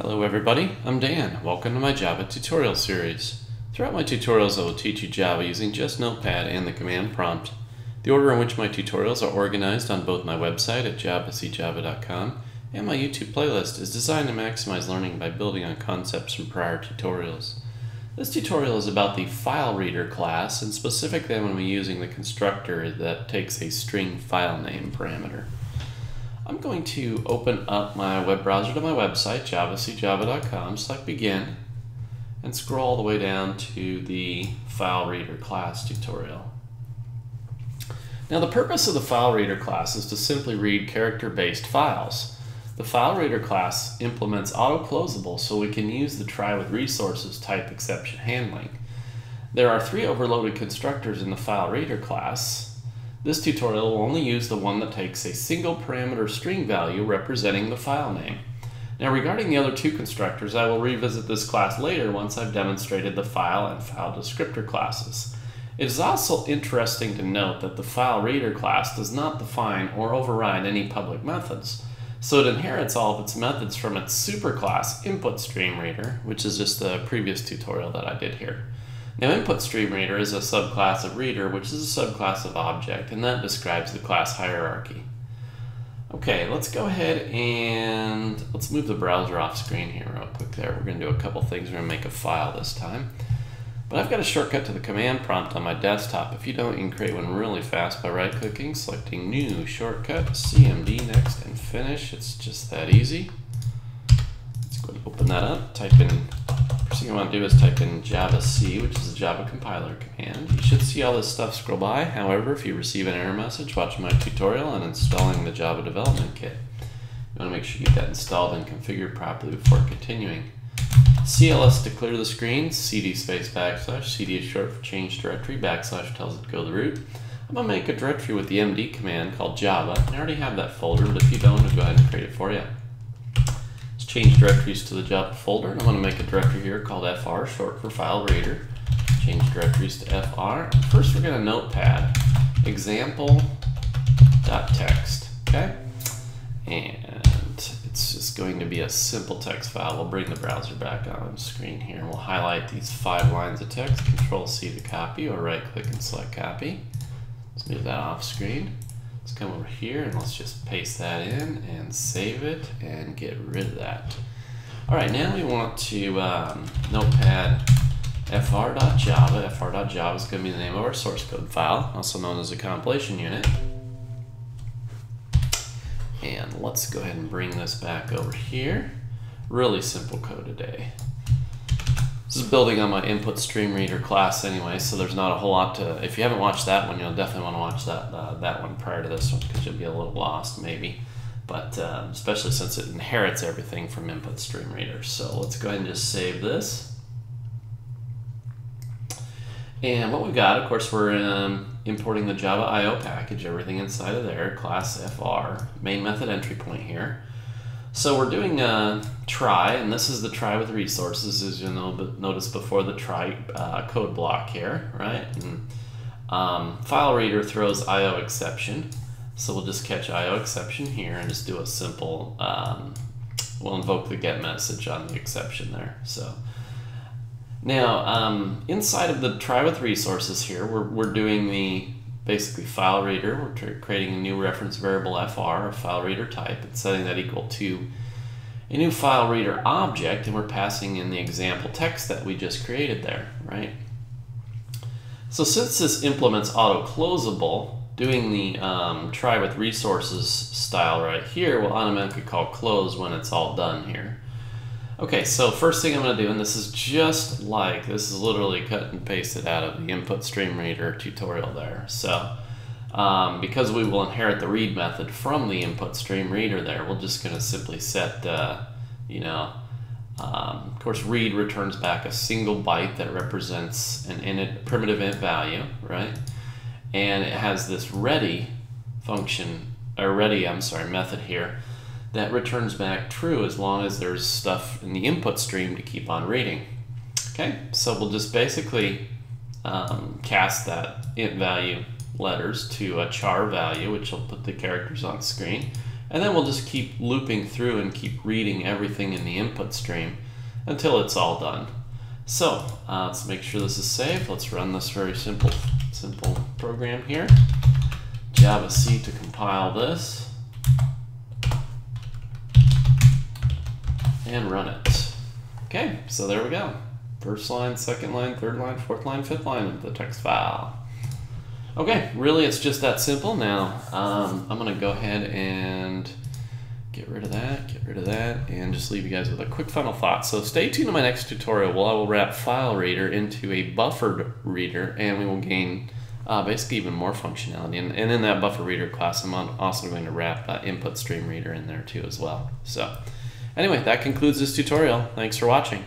Hello everybody, I'm Dan. Welcome to my Java tutorial series. Throughout my tutorials I will teach you Java using just Notepad and the command prompt. The order in which my tutorials are organized on both my website at javacjava.com and my YouTube playlist is designed to maximize learning by building on concepts from prior tutorials. This tutorial is about the file reader class and specifically I'm going to be using the constructor that takes a string file name parameter. I'm going to open up my web browser to my website, javacjava.com, select begin, and scroll all the way down to the file reader class tutorial. Now the purpose of the file reader class is to simply read character-based files. The file reader class implements auto-closable so we can use the try with resources type exception handling. There are three overloaded constructors in the file reader class, this tutorial will only use the one that takes a single parameter string value representing the file name. Now regarding the other two constructors, I will revisit this class later once I've demonstrated the file and file descriptor classes. It is also interesting to note that the file reader class does not define or override any public methods. So it inherits all of its methods from its superclass input stream reader, which is just the previous tutorial that I did here. Now input stream reader is a subclass of reader, which is a subclass of object, and that describes the class hierarchy. Okay, let's go ahead and let's move the browser off screen here real quick there. We're gonna do a couple things. We're gonna make a file this time. But I've got a shortcut to the command prompt on my desktop. If you don't, you can create one really fast by right-clicking, selecting New Shortcut, CMD next, and Finish. It's just that easy. Let's go ahead and open that up, type in I want to do is type in javac, which is a Java compiler command. You should see all this stuff scroll by. However, if you receive an error message, watch my tutorial on installing the Java Development Kit. You want to make sure you get that installed and configured properly before continuing. CLS to clear the screen, cd space backslash, cd is short for change directory, backslash tells it to go to the root. I'm going to make a directory with the md command called Java. I already have that folder, but if you don't, I'll go ahead and create it for you change directories to the Java folder. I'm going to make a directory here called fr, short for file reader. Change directories to fr. First, we're going to notepad example.txt. Okay? And it's just going to be a simple text file. We'll bring the browser back on screen here. We'll highlight these five lines of text, Control C to copy, or right click and select copy. Let's move that off screen. Let's come over here and let's just paste that in and save it and get rid of that. All right, now we want to um, notepad fr.java. fr.java is going to be the name of our source code file, also known as a compilation unit. And let's go ahead and bring this back over here. Really simple code today. This is building on my input stream reader class anyway, so there's not a whole lot to, if you haven't watched that one, you'll definitely want to watch that, uh, that one prior to this one because you'll be a little lost maybe. But um, especially since it inherits everything from input stream reader. So let's go ahead and just save this. And what we've got, of course, we're um, importing the Java I.O. package, everything inside of there, class FR, main method entry point here. So we're doing a try, and this is the try with resources, as you'll know, notice before the try uh, code block here, right? And, um, file reader throws IO exception. So we'll just catch IO exception here and just do a simple, um, we'll invoke the get message on the exception there. So now um, inside of the try with resources here, we're, we're doing the basically file reader. We're creating a new reference variable fr, a file reader type, and setting that equal to a new file reader object, and we're passing in the example text that we just created there, right? So since this implements auto-closable, doing the um, try with resources style right here will automatically call close when it's all done here. Okay, so first thing I'm going to do, and this is just like, this is literally cut and pasted out of the input stream reader tutorial there. So um, because we will inherit the read method from the input stream reader there, we're just going to simply set, uh, you know, um, of course read returns back a single byte that represents an init, primitive int value, right? And it has this ready function, or ready, I'm sorry, method here that returns back true as long as there's stuff in the input stream to keep on reading. Okay, so we'll just basically um, cast that int value letters to a char value, which will put the characters on screen. And then we'll just keep looping through and keep reading everything in the input stream until it's all done. So uh, let's make sure this is safe. Let's run this very simple, simple program here. Java C to compile this. And run it. Okay, so there we go. First line, second line, third line, fourth line, fifth line of the text file. Okay, really it's just that simple now. Um, I'm gonna go ahead and get rid of that, get rid of that, and just leave you guys with a quick final thought. So stay tuned to my next tutorial where I will wrap File Reader into a buffered reader and we will gain uh, basically even more functionality. And, and, in that buffer reader class, I'm also going to wrap uh, input stream reader in there too as well. So anyway, that concludes this tutorial. Thanks for watching.